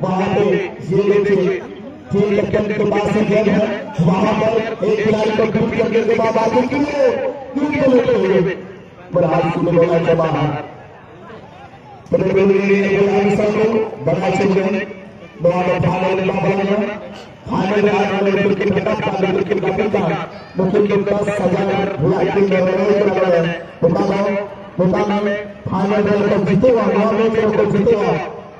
वहाँ पे ये देखिए टीम कैप्टन के पास से गेंद है। वहाँ पर एक खिलाड़ी को टूट करने के बाद आगे के लिए टूट को लेते हुए पर हाथ से बोला के बाहर बड़ा चल बहुत फाइनल में फाइनल फाइनल में आने वाले क्रिकेट का का क्रिकेट का पिता मुख्य के दस हज़ार वीआईपी में रोल कर रहे हैं। बताओ बताओ में फाइनल को जीतेगा, नौ मैच को जीतेगा।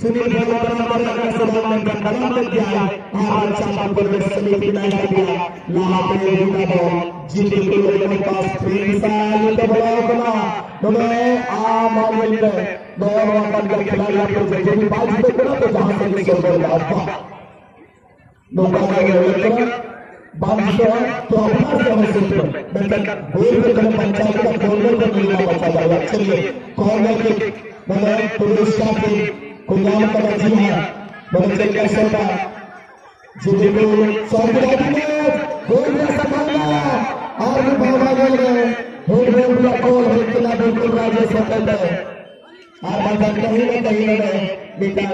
सुनील बोला बना बना का सवाल में बना लग गया है। और चार पर में की लाइन लग गया लाहा पे रुका बॉल जी बिल्कुल मेरे पास फ्री साल तो बड़ा बना बोले, आ मालूम है दो ओवर का खिलाड़ी आपको जो भी बात जीते ना तो जहाँ से निकल भी सौ बॉल का मौका मिलेगा बारिश है तो अपना से हमें सिर्फ़ बेटर गोल में कम पंचायत का कॉर्नर पर मिलना बचा जाएगा चलिए कॉर्नर के मैंने पुरुषा के कुंजाम का बची है बड़े चल कैसे का जी बिल्कुल सौ मिनट में गोल में संभालना और भी भागा गोल है हेड गोल का गोल है किला बिल्कुल राजेश सकल है और बंदा कहीं ना कहीं में बेटा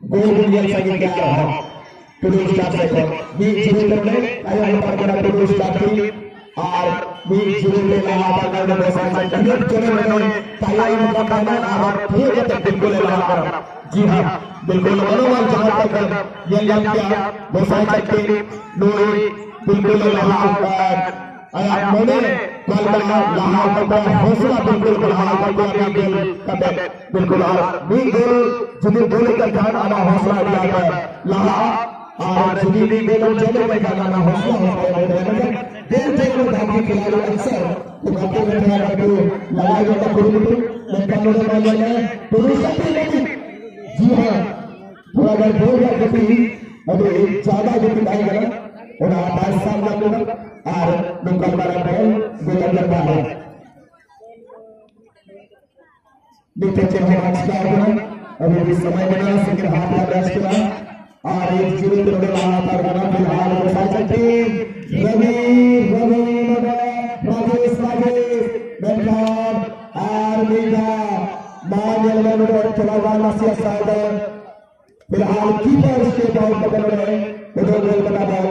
गोल भी मिल सके क्या है स्टार से बी ज़ीरो करने आया हमारा बड़ा टुडे स्टार की और बी ज़ीरो में लगा पर। करने में साथ साथ चले रहे ताई मुका करना और ठीक है बिल्कुल लगा कर जी हाँ, बिल्कुल मनोबल जहाँ तक ये लग गया वो साथ सकते नूरी बिल्कुल लगा कर आया। मैंने कल का लगा कर हौसला बिल्कुल बढ़ा कर दिया बिल्कुल कबे बिल्कुल और बी गोल जिन्हें गोल का ध्यान आना हौसला दिया गया। लगा और में लोग चले गए गाना हौसला है दिल से को धामी खिलाड़ी अक्सर तो कहते हैं मेरा तो लड़ाई होता गुरु लोग बोल रहे हैं पुरुष जी हाँ थोड़ा बोल रहा गति अभी ज़्यादा गति नहीं करें और बाईस साल का लोग, और लोग बड़ा बॉल गोल करता है। देखते चले नमस्कार अभी भी समय बना सके हाथ में करा और एक ज़ीरो के पर बना, फ़िलहाल बचा सकते रवि रवि राजेश राजेश बेंगाल और मीरा मान्य लेवल चला हुआ नसिया साइडर फ़िलहाल बॉल पकड़ रहे उधर गोल बना बॉल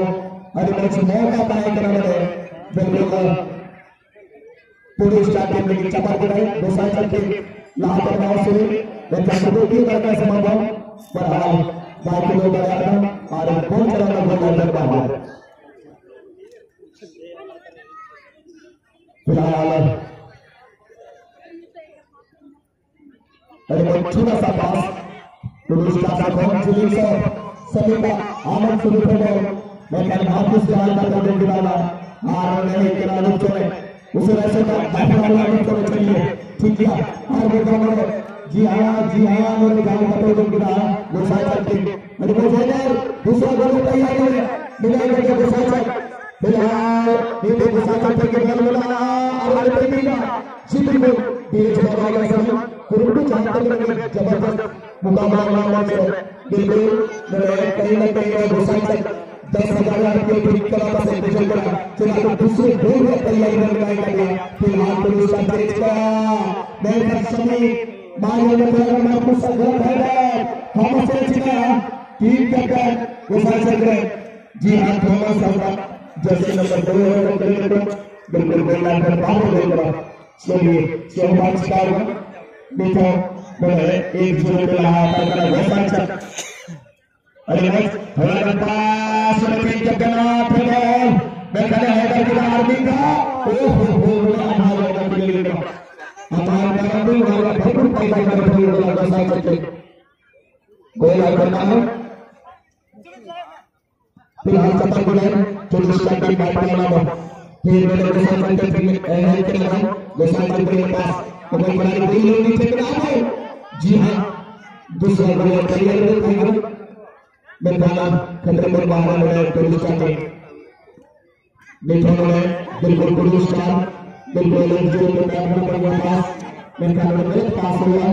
और मैच मौका पाए कर रहे बिल्कुल पूरी स्टार्टिंग में चपा के रहे दो चलते लाहा पर नाव से बेटा सुबह की करना संभव बहरहाल बाकी लोग आया और कौन चलाना बहुत अंदर बाहर फ़िलहाल अरे छोटा सा पास पुरुष का कौन चुनी से का शुरू हो मैं कल हाफिज से आल का दे दिलाना और नहीं लो चले उसे वैसे का बैठा वाला नहीं तो चलिए। ठीक है और वो दोनों जी हाँ जी हाँ मेरे गाँव का तो वो साइड के मेरे को जाकर दूसरा गोल तैयार है मिला करके वो साइड फ़िलहाल ये देखो साइड के गोल मिला और पे मिला जी बिल्कुल धीरे से बड़ा लगा सब कुरुटू चाहते हैं ज़बरदस्त मुकाबला है बिल्कुल कहीं ना कहीं वो साइड दस हज़ार रुपये की कला से डिजल चला तो दूसरे गोल में तैयारी का गया फ़िलहाल पुलिस का तेज का मेरे समय मानव में तेरा मैं कुछ संगत है हम से चिका टीम कैप्टन विशाल चंद्र जी हाँ थॉमस साहब जैसे नंबर दो है क्रिकेट बिल्कुल बोलना कर बाहर ले रहा चलिए शोभान स्टार देखो मैंने एक ज़ीरो पे लगा था मेरा विशाल चंद्र अरे नेक्स्ट थोड़ा पास में जगन्नाथ बॉल मैं खड़े है कि आर्मी का ओ हो हो हमारे का बिल्कुल का हमारे का भी हमारा भरपूर पैसा कर रही है? लगा सा करके गोल आउट करना है फ़िलहाल चप्पल को लेकर चौबीस का की बात करना है फिर मेरे को साथ सेंटर है के लगा गोसाई के पास। तो मैं बड़ा दिल नीचे के आ गए जी हाँ दूसरा गोल तैयार है मैदान खतरे में बाहर हो रहे पुलिस का। मिठों में बिल्कुल पुलिस का बिल्कुल जो तो कैमरा पर हुआ पास। मेरे ख्याल में पास हुआ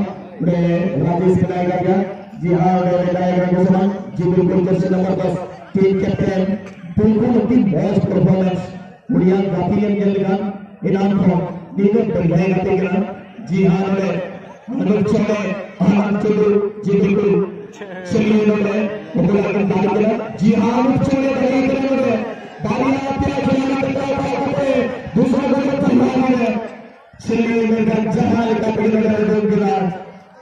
मैं राजेश बनाएगा क्या जी हाँ मैं बनाएगा मुसलमान जी बिल्कुल जर्सी नंबर दस, टीम कैप्टन, बिल्कुल दी बेस्ट परफॉर्मेंस बढ़िया गापियन गेलगा इनाम को नीचे बढ़िया गाते जी हाँ मैं है दाल जी हाँ अनुप चले बढ़िया दालियाँ आते हैं खिलाड़ी करता है दूसरा पंजाब है। चलिए मेरा जहाँ का बिगड़ दो गिरार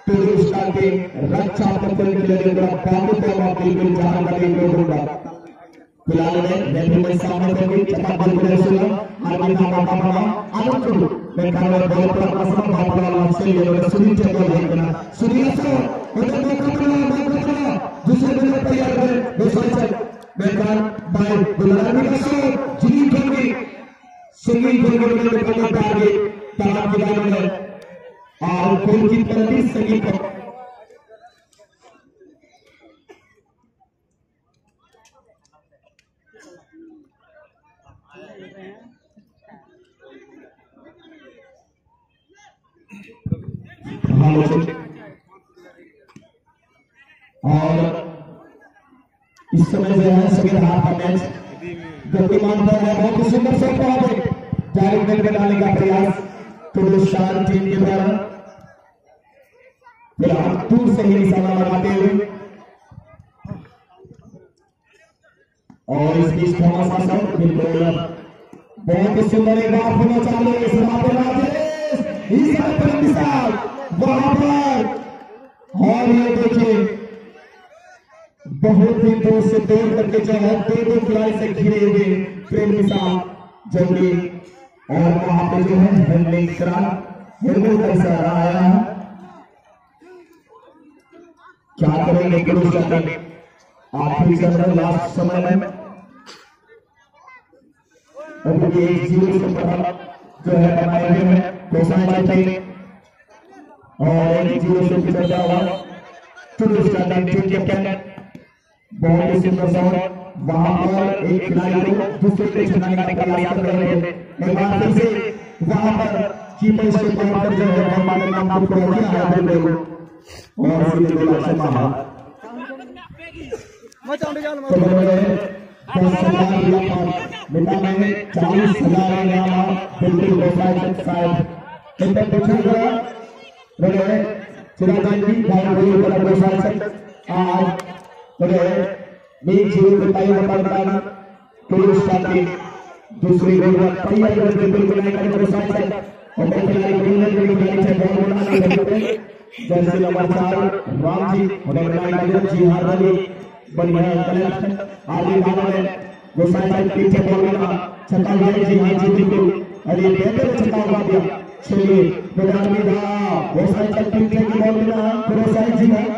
तो उसका के रक्षा पत्र के लिए मेरा बाबू तो आप बिल्कुल जहाँ का फ़िलहाल में रेफरी में सामने को भी चपा बल को सुनो आगे का बाबा बाबा आनंद करो मैं कहना बॉल पर सब बाप वाला से ये लोग सुनी टेबल है ना सुनिए सो उधर को कपड़ा मैं कपड़ा दूसरे दिन तैयार करें दूसरा मैं कहा बाय बुलाने का सो जिनी जोगी सिंगिंग जोगी में पता टारगेट तालाब के बारे और गोल की तरफ़ भी संगीत और इस समय जो है, सभी का मैच गतिमान पर है बहुत ही सुंदर से डायरेक्ट में डालने का प्रयास तो शान टीम के द्वारा फ़िलहाल दूर से ही निशाना लगाते हुए। और इस बीच थॉमस हसन बिल्कुल बहुत ही सुंदर एक बात होना चाहिए समापन राजेश, इस पर मिसाल वहाँ पर और ये देखिए बहुत ही दूर से दूर करके है दो दो खिलाड़ी से घिरे हुए प्रेम मिसाल जो कि और वहाँ पे जो है हेलमेट करा हेलमेट आया है। क्या करेंगे गुरु शरण आखिरी लास्ट समय में। और ये जो है बनाए हुए और एक ज़ीरो से पिछड़ कैप्टन बहुत ही सुंदर वहाँ पर एक खिलाड़ी को दूसरे पे छिड़ाने का प्रयास कर रहे थे एक बार फिर से वहाँ पर कीपर से पर जो है मोहम्मद ने नाम को किया है दिल को और सीधे गोल से बाहर तो बोले दस हज़ार रुपया बेटा मैंने चालीस हज़ार इनाम बिल्कुल व्यवसाय साहब इन पर पूछूँगा बोले चिराग जी भाई बोले पर व्यवसाय आज बोले मीन जीवन बताई बताना टूरिस्ट साथी दूसरी गोल पहिया गोल बिल्कुल नहीं करे तो साथ साथ और पहले गोल नहीं करे तो बॉल बनाना करते जैसे नंबर 4 राम जी और नंबर 9 जी हार वाली बढ़िया कलेक्शन आगे बाबा ने गोसाई साहब पीछे बॉल बना छक्का गया जी हाँ जी, बिल्कुल। और ये ने छक्का मार दिया। चलिए, मैदान में दा गोसाई साहब पीछे की बॉल बना गोसाई जी का